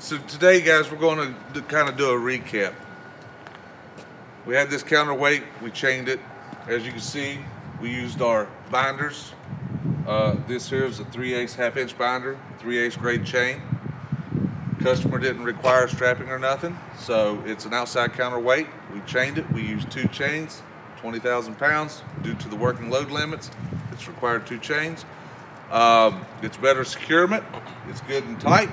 So today, guys, we're going to kind of do a recap. We had this counterweight, we chained it. As you can see, we used our binders. Uh, this here is a 3 8 half inch binder, 3 8 grade chain. Customer didn't require strapping or nothing, so it's an outside counterweight. We chained it, we used two chains, 20,000 pounds. Due to the working load limits, it's required two chains. Um, it's better securement, it's good and tight.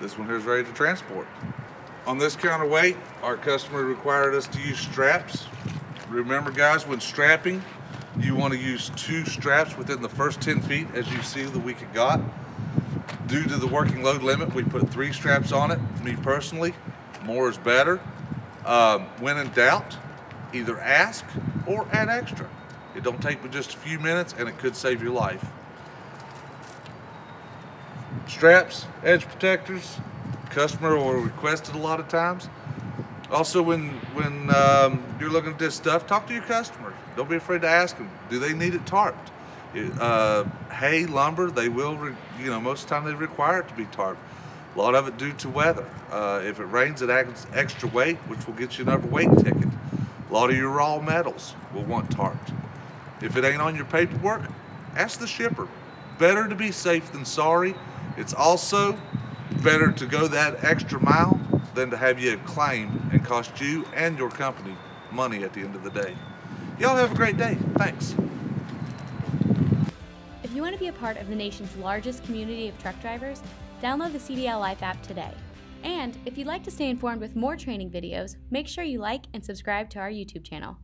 This one here is ready to transport. On this counterweight, our customer required us to use straps. Remember guys, when strapping, you want to use two straps within the first 10 feet as you see the week it got. Due to the working load limit, we put three straps on it. Me personally, more is better. Um, when in doubt, either ask or add extra. It don't take but just a few minutes and it could save your life. Straps, edge protectors, customer will request it a lot of times. Also, when when um, you're looking at this stuff, talk to your customer. Don't be afraid to ask them. Do they need it tarped? Uh, hay, lumber, they will. you know, most of the time they require it to be tarped. A lot of it due to weather. Uh, if it rains, it adds extra weight, which will get you another weight ticket. A lot of your raw metals will want tarped. If it ain't on your paperwork, ask the shipper. Better to be safe than sorry. It's also better to go that extra mile than to have you claim and cost you and your company money at the end of the day. Y'all have a great day. Thanks. If you want to be a part of the nation's largest community of truck drivers, download the CDL Life app today. And if you'd like to stay informed with more training videos, make sure you like and subscribe to our YouTube channel.